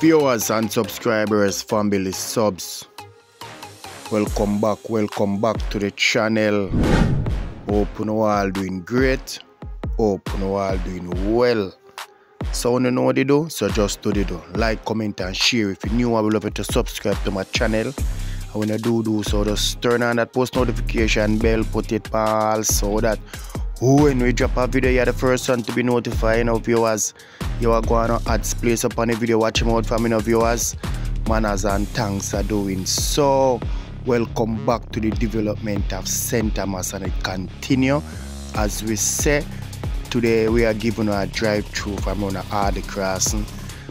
Viewers and subscribers, family subs, welcome back, welcome back to the channel. Hope you doing great. Hope you doing well. So you know what to do, so just do the do. Like, comment and share. If you're new, I would love you to subscribe to my channel. And when you do do so, just turn on that post notification bell, put it all so that when we drop a video, you're the first one to be notified, you know, viewers. You are going to add place up on the video, watch out for me, you know, viewers. Manners and thanks are doing so. Welcome back to the development of St. Thomas and it continue. As we say, today we are giving a drive-through from around Hordley Crossing.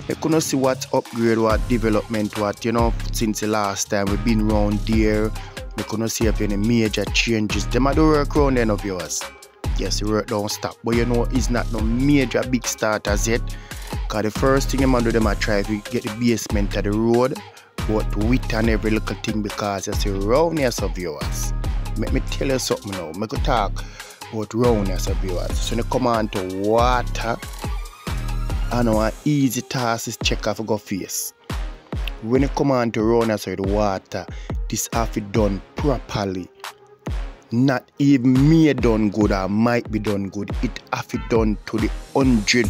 We couldn't see what upgrade, what development, what, you know, since the last time we've been around there. We couldn't see if any major changes. Them are the work around no viewers yes, the work don't stop. But you know, it's not no major big start as yet. Cause the first thing I'm gonna do them I try to get the basement of the road, but width and every little thing because it's a roundness of viewers. Let me tell you something now. Make a talk about roundness of viewers. So when you come on to water, I know an easy task is check off go face. When you come on to roundness of the water, this have to done properly not even me done good or might be done good. It have it done to the hundred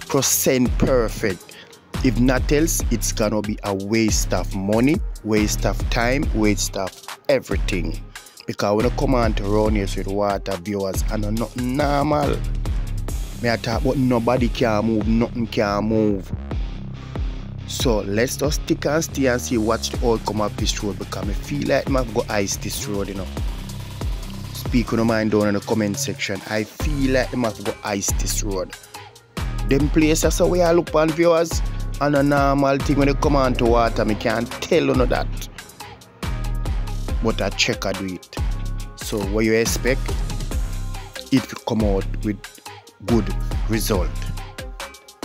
percent perfect. If not else, it's gonna be a waste of money, waste of time, waste of everything. Because when I come on to run here with water viewers and not normal. Me I talk nobody can move, nothing can move. So let's just stick and stay and see what's the outcome of this road because I feel like I have got ice this road, you know speak on mind down in the comment section. I feel like have to go ice this road. Them places so where I look on viewers and a normal thing when they come on to water, me can't tell you know that. But I check I do it. So what you expect? It will come out with good result.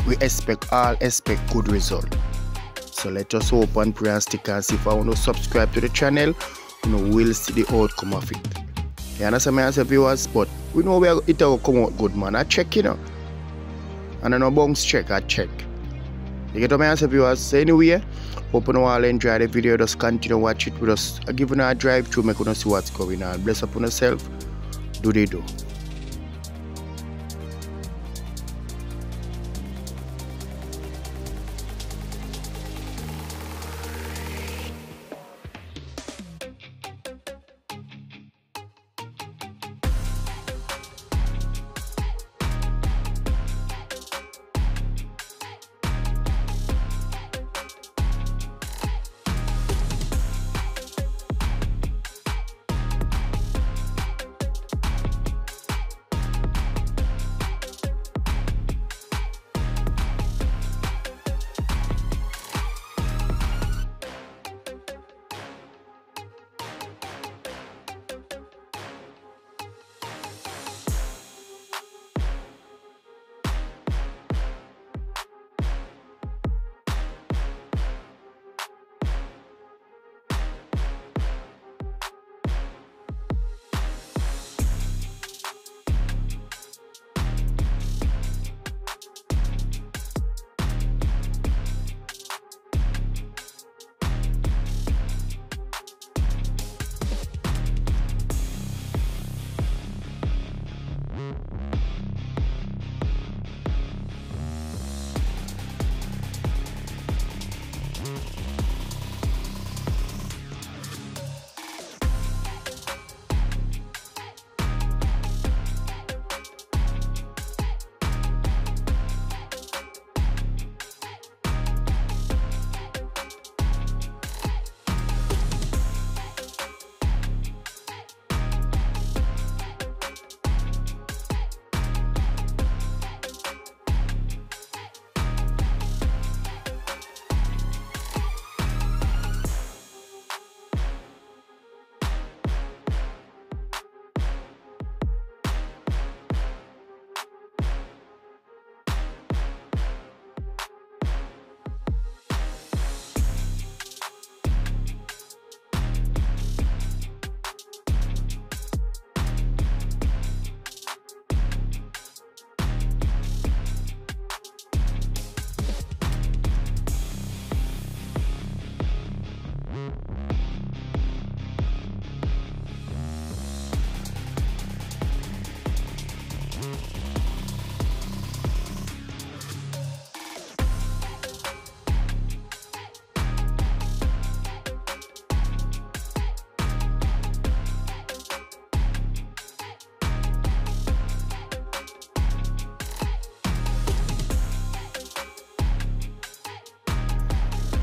We expect all expect good result. So let us hope and pray and stick and see if I want to subscribe to the channel, you know, we'll see the outcome of it. You understand me as a viewers? But we know where it will come out good, man. I check, you know. And I know bounce check, I check. You get what I say, viewers? So anyway, hope you all enjoy the video. Just continue watch it with us. I give you a drive through, make you see what's going on. Bless upon yourself. Do they do?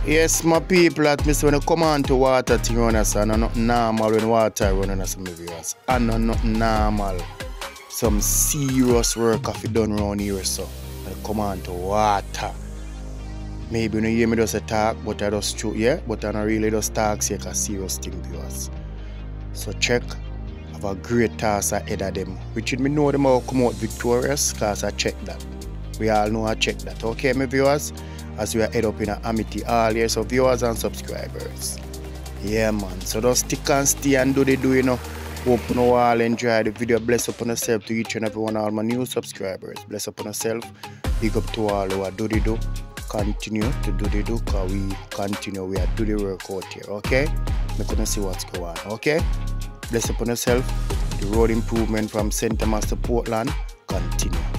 Yes, my people, at me when you come on to water thing run us, and not normal when water running us, my viewers. And not normal. Some serious work have you done around here, so. When you come on to water. Maybe you hear me just a talk, but I just true, yeah? But I don't really just talk, say a serious thing, viewers. So check. Have a great task ahead of them. Which me know them all come out victorious, cause I check that. We all know I check that. Okay, my viewers? As we are head up in Amity all year. So viewers and subscribers. Yeah man. So just stick and stay and do the do you know. Hope you know all enjoy the video. Bless upon yourself to each and every one all my new subscribers. Bless upon yourself. Big up to all who are do the do. Continue to do the do because we continue. We are do the work out here. Okay? We couldn't see what's going on. Okay? Bless upon yourself. The road improvement from. Thomas to Portland. Continue.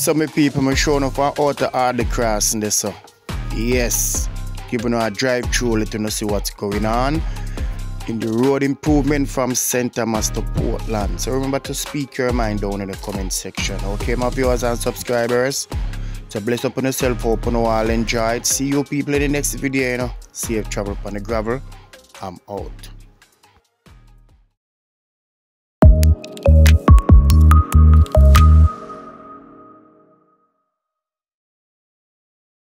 So many people are showing off our the crossing this so. Yes. Giving a drive through let you know see what's going on in the road improvement from St. Thomas to Portland. So remember to speak your mind down in the comment section. Okay, my viewers and subscribers. So bless up on yourself, open all enjoy it. See you people in the next video, you know. Safe travel on the gravel. I'm out.